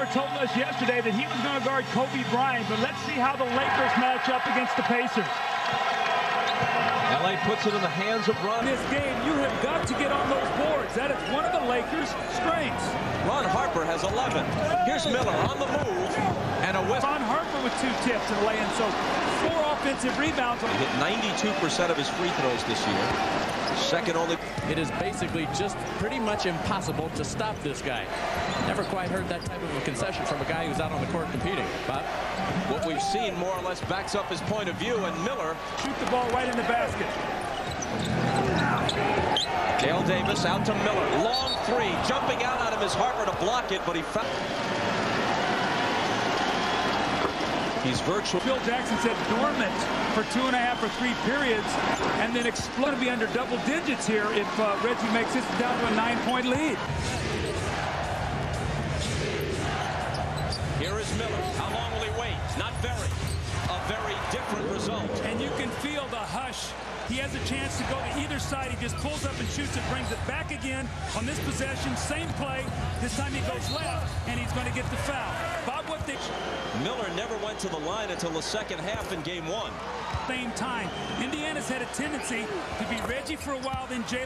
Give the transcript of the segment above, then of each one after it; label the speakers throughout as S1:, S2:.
S1: Ballmer told us yesterday that he was going to guard Kobe Bryant, but let's see how the Lakers match up against the Pacers.
S2: LA puts it in the hands of Ron.
S1: This game, you have got to get on those boards. That is one of the Lakers' strengths.
S2: Ron Harper has 11. Here's Miller on the move. And a whiff.
S1: Ron Harper with two tips and lay-in. So four offensive rebounds.
S2: He hit 92% of his free throws this year. Second only.
S3: It is basically just pretty much impossible to stop this guy. Never quite heard that type of a concession from a guy who's out on the court competing. Bob?
S2: What we've seen more or less backs up his point of view, and Miller.
S1: Shoot the ball right in the basket.
S2: Dale Davis out to Miller. Long three. Jumping out on him is Harper to block it, but he found. He's virtual.
S1: Phil Jackson said dormant for two and a half or three periods, and then explode to be under double digits here if uh, Reggie makes this down to a nine-point lead.
S2: Here is Miller. How long will he wait? Not very. A very different result.
S1: And you can feel the hush. He has a chance to go to either side. He just pulls up and shoots it, brings it back again on this possession. Same play. This time he goes left, and he's going to get the foul. What.
S2: Miller never went to the line until the second half in game one.
S1: Same time. Indiana's had a tendency to be Reggie for a while, then Jay.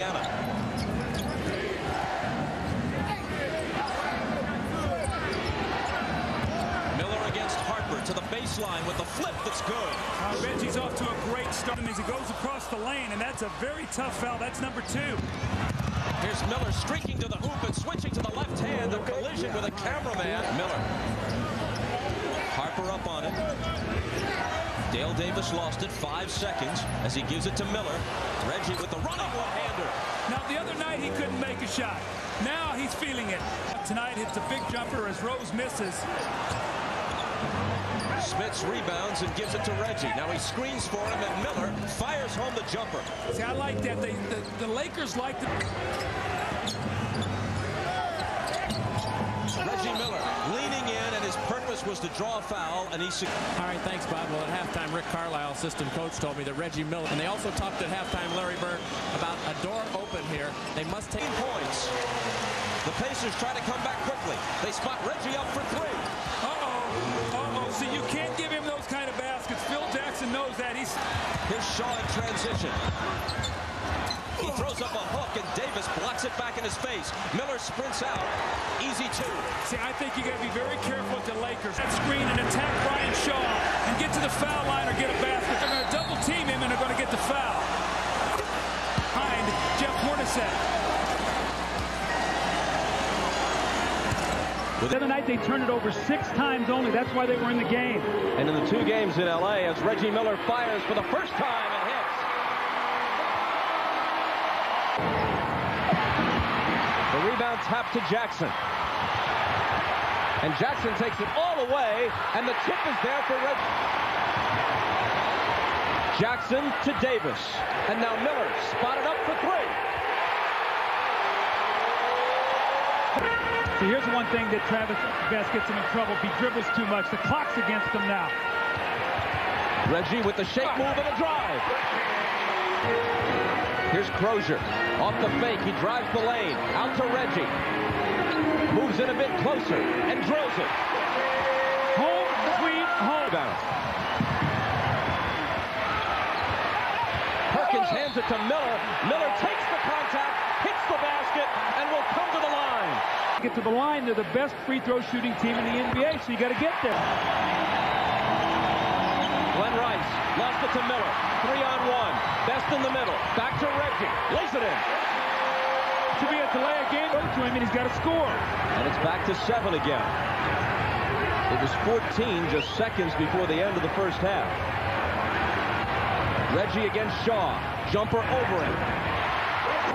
S2: Miller against Harper to the baseline with the flip that's good.
S1: Uh, Reggie's off to a great start as he goes across the lane, and that's a very tough foul. That's number two.
S2: Here's Miller streaking to the hoop and switching to the left hand. A collision with a cameraman. Miller. Harper up on it. Dale Davis lost it. Five seconds as he gives it to Miller. Reggie with the running one-hander.
S1: Now, the other night he couldn't make a shot. Now he's feeling it. Tonight hits a big jumper as Rose misses.
S2: Smits rebounds and gives it to Reggie. Now he screens for him, and Miller fires home the jumper.
S1: See, I like that. They, the, the Lakers like the...
S2: Reggie Miller leaning in, and his purpose was to draw a foul, and he...
S3: All right, thanks, Bob. Well, at halftime, Rick Carlisle, assistant coach, told me that Reggie Miller, and they also talked at halftime, Larry Bird, about a door open here. They must take
S2: points. The Pacers try to come back quickly. They spot Reggie up for three.
S1: Uh-oh. Uh-oh. See, you can't give him those kind of baskets. Phil Jackson knows that. He's...
S2: Here's Shaw in transition. He throws up a hook, and Davis blocks it back in his face. Miller sprints out. Easy two.
S1: See, I think you got to be very careful with the Lakers. That screen and attack Brian Shaw and get to the foul line or get a basket. They're going to double team him, and they're going to get the foul. Behind Jeff Hornacek. The other night they turned it over six times only. That's why they were in the game.
S2: And in the two games in L.A., as Reggie Miller fires for the first time and hits. The rebound tap to Jackson. And Jackson takes it all away, and the tip is there for Reggie. Jackson to Davis. And now Miller spotted up for three.
S1: See, here's one thing that Travis Best gets him in trouble. If he dribbles too much, the clock's against him now.
S2: Reggie with the shake ah. move and a drive. Here's Croshere. Off the fake, he drives the lane. Out to Reggie. Moves in a bit closer and drills it.
S1: Home, sweet home.
S2: Down. Perkins hands it to Miller. Miller takes the contact, hits the basket, and will come to the line.
S1: Get to the line, they're the best free throw shooting team in the NBA, so you got to get there.
S2: Rice lost it to Miller. Three on one. Best in the middle. Back to Reggie. Lays it in.
S1: To be a delay a game to him, and he's got to score.
S2: And it's back to seven again. It was 14 just seconds before the end of the first half. Reggie against Shaw. Jumper over him.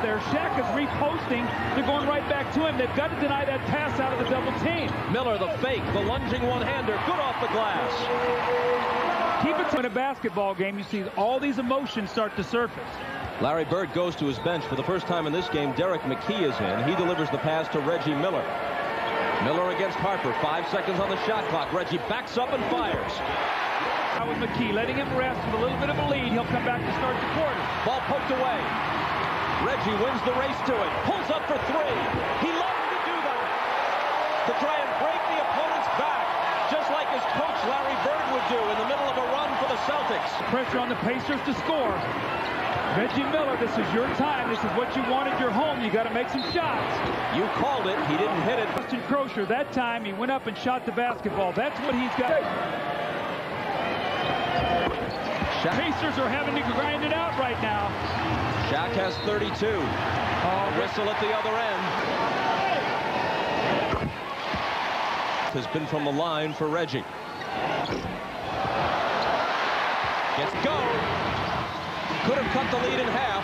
S1: There, Shaq is reposting. They're going right back to him. They've got to deny that pass out of the double team.
S2: Miller, the fake, the lunging one-hander, good off the glass.
S1: Keep it in a basketball game. You see all these emotions start to surface.
S2: Larry Bird goes to his bench for the first time in this game. Derrick McKey is in. He delivers the pass to Reggie Miller. Miller against Harper. Five seconds on the shot clock. Reggie backs up and fires.
S1: Now with McKey, letting him rest with a little bit of a lead. He'll come back to start the quarter.
S2: Ball poked away. Reggie wins the race to it. Pulls up for three. He loves to do that. to try and break the opponent's back, just like his coach Larry Bird would do in the middle of a run for the Celtics.
S1: Pressure on the Pacers to score. Reggie Miller, this is your time. This is what you wanted your home. You got to make some shots.
S2: You called it. He didn't hit it.
S1: Austin Croshere, that time he went up and shot the basketball. That's what he's got.
S2: Shaq,
S1: Pacers are having to grind it out right now.
S2: Shaq has 32.
S1: Oh,
S2: Whistle at the other end. Has been from the line for Reggie. Gets go. Could have cut the lead in half.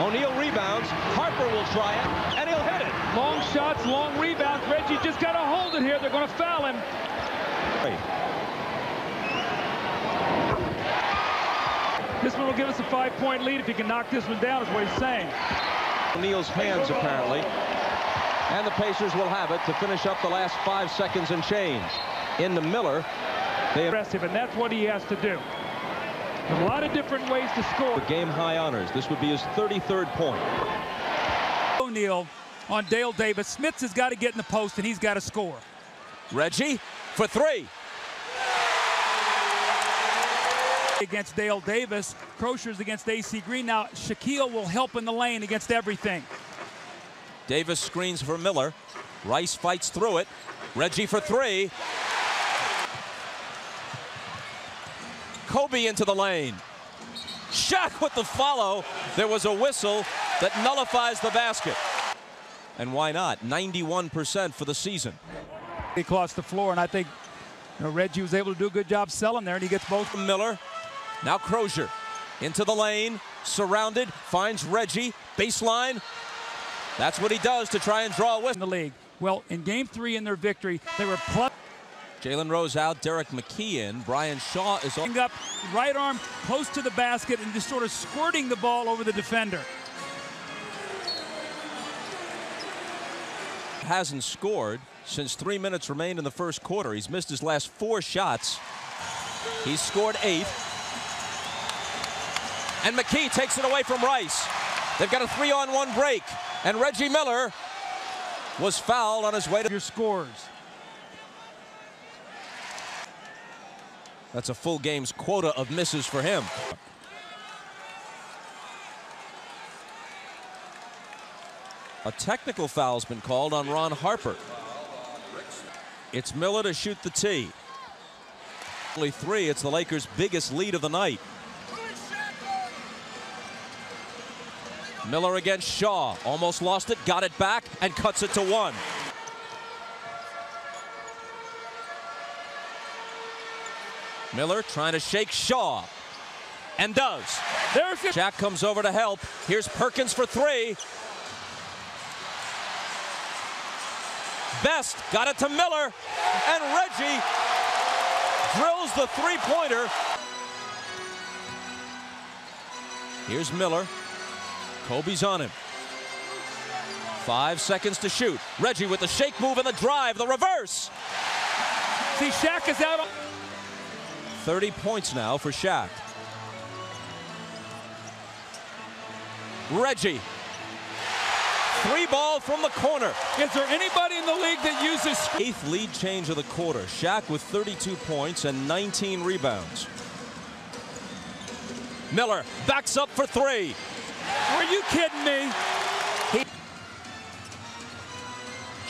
S2: O'Neal rebounds. Harper will try it, and he'll hit it.
S1: long shots, long rebounds. Reggie just got to hold it here. They're going to foul him. This one will give us a five-point lead if he can knock this one down, is what he's saying.
S2: O'Neal's hands, apparently. And the Pacers will have it to finish up the last five seconds and change. Into Miller. They
S1: Aggressive, and that's what he has to do. There's a lot of different ways to score.
S2: game high honors. This would be his 33rd point.
S1: O'Neal on Dale Davis. Smits has got to get in the post, and he's got to score.
S2: Reggie for three.
S1: Against Dale Davis, Croshere's against AC Green. Now, Shaquille will help in the lane against everything.
S2: Davis screens for Miller. Rice fights through it. Reggie for three. Kobe into the lane. Shaq with the follow. There was a whistle that nullifies the basket. And why not? 91% for the season.
S1: He crossed the floor, and I think you know, Reggie was able to do a good job selling there, and he gets both.
S2: From Miller. Now Croshere into the lane. Surrounded. Finds Reggie. Baseline. That's what he does to try and draw a whistle.
S1: in the league. Well, in game three in their victory, they were plus
S2: Jalen Rose out. Derrick McKey in. Brian Shaw is on.
S1: up, right arm close to the basket, and just sort of squirting the ball over the defender.
S2: hasn't scored since three minutes remained in the first quarter. He's missed his last four shots. He's scored eight. And McKey takes it away from Rice. They've got a three-on-one break. And Reggie Miller was fouled on his way to...
S1: Your scores.
S2: That's a full game's quota of misses for him. A technical foul's been called on Ron Harper. It's Miller to shoot the tee. Only three. It's the Lakers' biggest lead of the night. Miller against Shaw. Almost lost it, got it back, and cuts it to one. Miller trying to shake Shaw. And does.
S1: There's.
S2: Jack comes over to help. Here's Perkins for three. Best got it to Miller. And Reggie drills the three-pointer. Here's Miller. Kobe's on him. Five seconds to shoot. Reggie with the shake move and the drive, the reverse.
S1: See, Shaq is out. On-
S2: 30 points now for Shaq. Reggie. Three ball from the corner.
S1: Is there anybody in the league that uses?
S2: Eighth lead change of the quarter. Shaq with 32 points and 19 rebounds. Miller backs up for three.
S1: Are you kidding me?
S2: He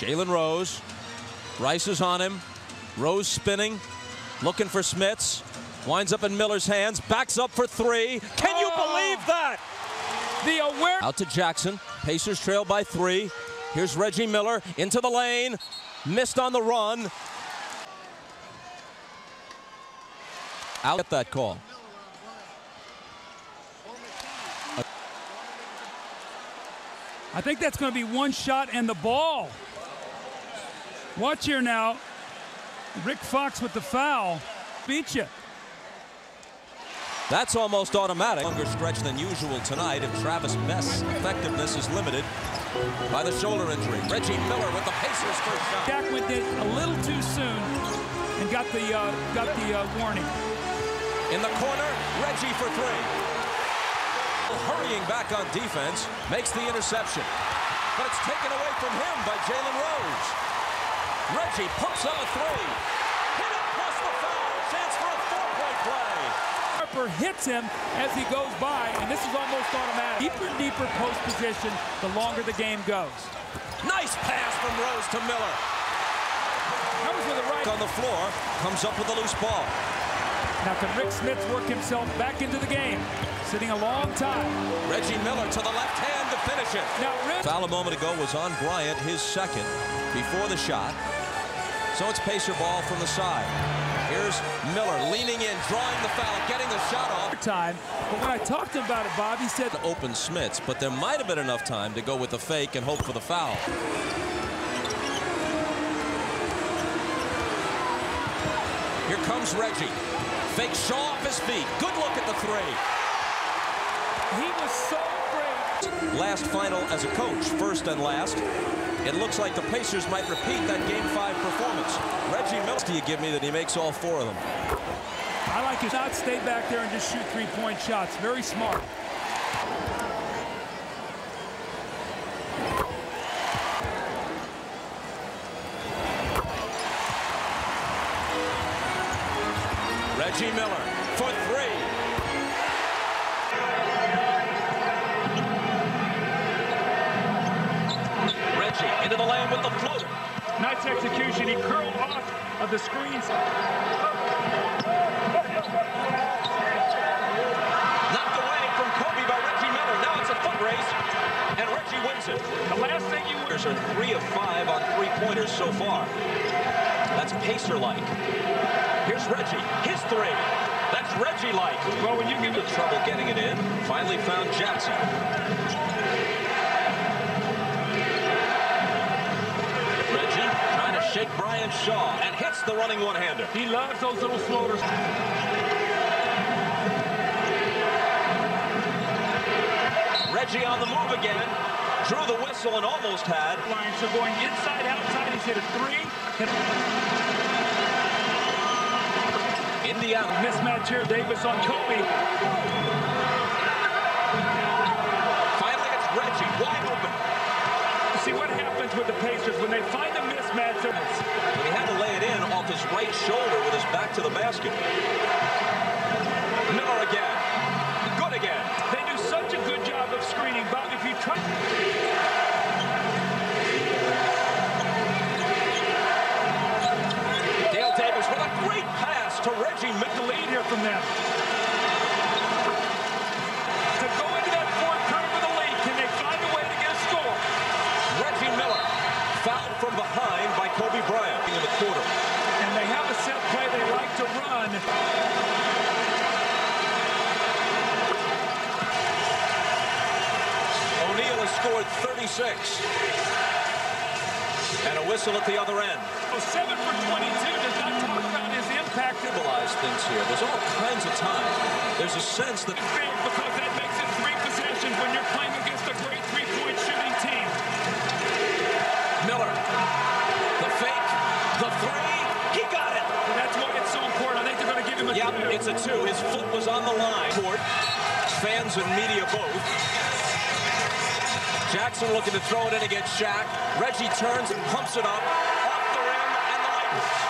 S2: Jalen Rose. Rice is on him. Rose spinning. Looking for Smits. Winds up in Miller's hands. Backs up for three. Can you
S1: Oh.
S2: believe that?
S1: The aware.
S2: Out to Jackson. Pacers trail by three. Here's Reggie Miller into the lane. Missed on the run. Out at that call.
S1: I think that's going to be one shot and the ball. Watch here now. Rick Fox with the foul. Beat you.
S2: That's almost automatic. Longer stretch than usual tonight if Travis Best's effectiveness is limited by the shoulder injury. Reggie Miller with the Pacers first shot.
S1: Jack went in a little too soon and got the uh, got the uh, warning.
S2: In the corner, Reggie for three. Hurrying back on defense, makes the interception. But it's taken away from him by Jalen Rose. Reggie pumps up a three. Hit it plus the foul. Chance for a four-point play.
S1: Harper hits him as he goes by, and this is almost automatic. Deeper and deeper post position the longer the game goes.
S2: Nice pass from Rose to Miller.
S1: That was with the right.
S2: On the floor, comes up with a loose ball.
S1: Now can Rik Smits work himself back into the game? Sitting a long time.
S2: Reggie Miller to the left hand finish it.
S1: Now Rick.
S2: Foul a moment ago was on Bryant, his second, before the shot. So it's Pacer ball from the side. Here's Miller leaning in, drawing the foul, getting the shot off.
S1: Time, but when I talked to him about it, Bob, he said
S2: Open Smits, but there might have been enough time to go with the fake and hope for the foul. Here comes Reggie. Fake Shaw off his feet. Good look at the three.
S1: he was so.
S2: Last final as a coach, first and last. It looks like the Pacers might repeat that Game 5 performance. Reggie Miller, do you give me that he makes all four of them?
S1: I like his not stay back there and just shoot three-point shots. Very smart.
S2: Into the lane with the float.
S1: Nice execution. He curled off of the screens.
S2: Knocked away from Kobe by Reggie Miller. Now it's a foot race, and Reggie wins it.
S1: The last thing you
S2: Warriors are three of five on three-pointers so far. That's Pacer-like. Here's Reggie. His three. That's Reggie-like.
S1: Well, when you give
S2: With trouble getting it in. Finally found Jackson. Trying Brian Shaw and hits the running one-hander.
S1: He loves those little floaters.
S2: Reggie on the move again. Drew the whistle and almost had.
S1: Line, so going inside, outside, he's hit a three. Hit a
S2: Indiana.
S1: mismatch here. Davis on Kobe.
S2: Finally, it's Reggie wide open.
S1: See what happens with the Pacers when they find a mismatch.
S2: He had to lay it in off his right shoulder with his back to the basket. Miller again. Good again.
S1: They do such a good job of screening, Bob. If you try.
S2: Dale Davis with a great pass to Reggie Miller.
S1: the lead here from them. To go into that fourth quarter with a lead, can they find a way to get a score?
S2: Reggie Miller fouled from behind by Kobe Bryant in the quarter.
S1: And they have a set play they like to run.
S2: O'Neal has scored 36. And a whistle at the other end.
S1: So 7 for 22 does not talk about his impact.
S2: Stabilize things here. There's all kinds of time. There's a sense that
S1: because that makes it three possessions when you're playing against a great three-point shooting team.
S2: Miller, the fake, the three, he got it.
S1: And that's why it's so important. I think they're going to give him a
S2: Yep,
S1: two.
S2: it's a two. His foot was on the line. Court, fans and media both. Jackson looking to throw it in against Shaq. Reggie turns and pumps it up off the rim and the Lakers.